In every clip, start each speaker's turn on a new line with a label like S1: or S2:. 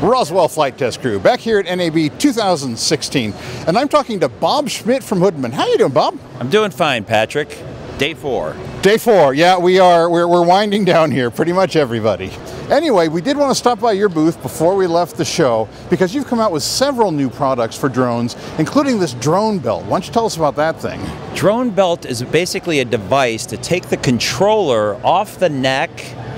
S1: Roswell Flight Test Crew back here at NAB 2016, and I'm talking to Bob Schmidt from Hoodman. How you doing, Bob?
S2: I'm doing fine, Patrick. Day four.
S1: Day four. Yeah, we are. We're, we're winding down here. Pretty much everybody. Anyway, we did want to stop by your booth before we left the show because you've come out with several new products for drones, including this drone belt. Why don't you tell us about that thing?
S2: Drone belt is basically a device to take the controller off the neck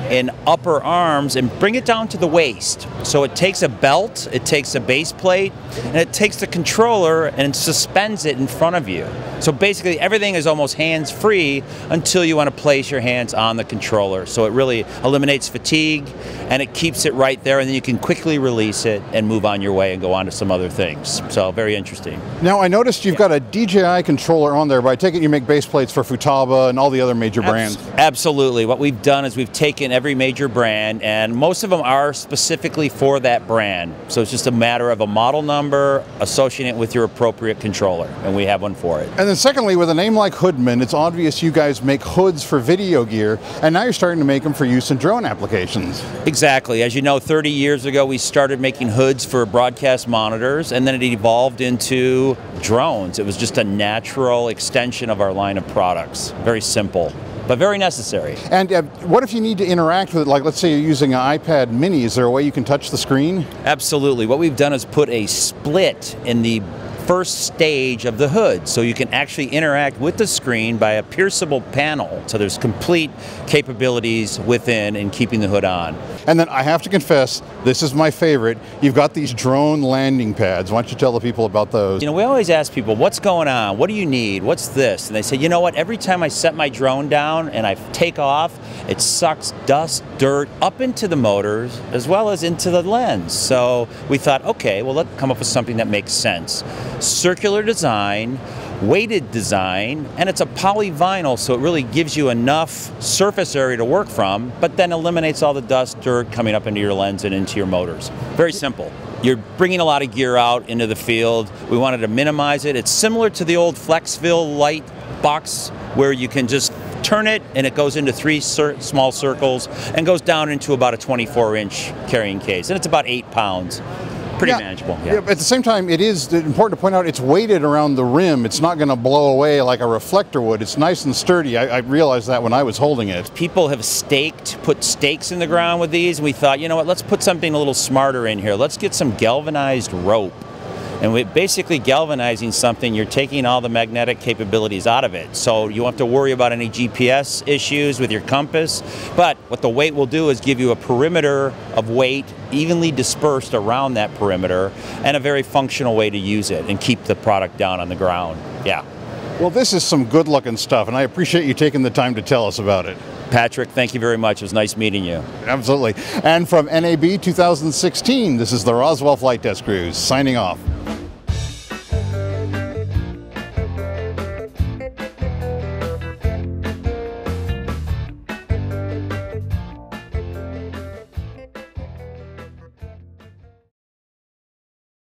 S2: and upper arms and bring it down to the waist. So it takes a belt, it takes a base plate, and it takes the controller and suspends it in front of you. So basically everything is almost hands free until you want to place your hands on the controller. So it really eliminates fatigue and it keeps it right there and then you can quickly release it and move on your way and go on to some other things. So very interesting.
S1: Now I noticed you've yeah. got a DJI controller on there, but I take it you make base plates for Futaba and all the other major brands.
S2: Absolutely. What we've done is we've taken every major brand and most of them are specifically for that brand. So it's just a matter of a model number, associating it with your appropriate controller and we have one for it.
S1: And then secondly, with a name like Hoodman, it's obvious you guys make hoods for video gear, and now you're starting to make them for use in drone applications.
S2: Exactly. As you know, 30 years ago, we started making hoods for broadcast monitors, and then it evolved into drones. It was just a natural extension of our line of products. Very simple but very necessary.
S1: And uh, what if you need to interact with it? Like, let's say you're using an iPad mini, is there a way you can touch the screen?
S2: Absolutely. What we've done is put a split in the first stage of the hood. So you can actually interact with the screen by a pierceable panel. So there's complete capabilities within and keeping the hood on.
S1: And then I have to confess, this is my favorite. You've got these drone landing pads. Why don't you tell the people about those?
S2: You know, we always ask people, what's going on? What do you need? What's this? And they say, you know what? Every time I set my drone down and I take off, it sucks dust, dirt up into the motors as well as into the lens. So we thought, okay, well, let's come up with something that makes sense circular design, weighted design, and it's a polyvinyl, so it really gives you enough surface area to work from, but then eliminates all the dust, dirt coming up into your lens and into your motors. Very simple. You're bringing a lot of gear out into the field. We wanted to minimize it. It's similar to the old Flexfill light box where you can just turn it and it goes into three cir small circles and goes down into about a 24 inch carrying case. And it's about eight pounds pretty yeah, manageable. Yeah. yeah.
S1: At the same time, it is important to point out it's weighted around the rim. It's not going to blow away like a reflector would. It's nice and sturdy. I, I, realized that when I was holding it.
S2: People have staked, put stakes in the ground with these, and we thought, you know what? Let's put something a little smarter in here. Let's get some galvanized rope and with basically galvanizing something, you're taking all the magnetic capabilities out of it. So you won't have to worry about any GPS issues with your compass. But what the weight will do is give you a perimeter of weight evenly dispersed around that perimeter and a very functional way to use it and keep the product down on the ground. Yeah.
S1: Well, this is some good looking stuff, and I appreciate you taking the time to tell us about it.
S2: Patrick, thank you very much. It was nice meeting you.
S1: Absolutely. And from NAB 2016, this is the Roswell Flight Test Crews signing off.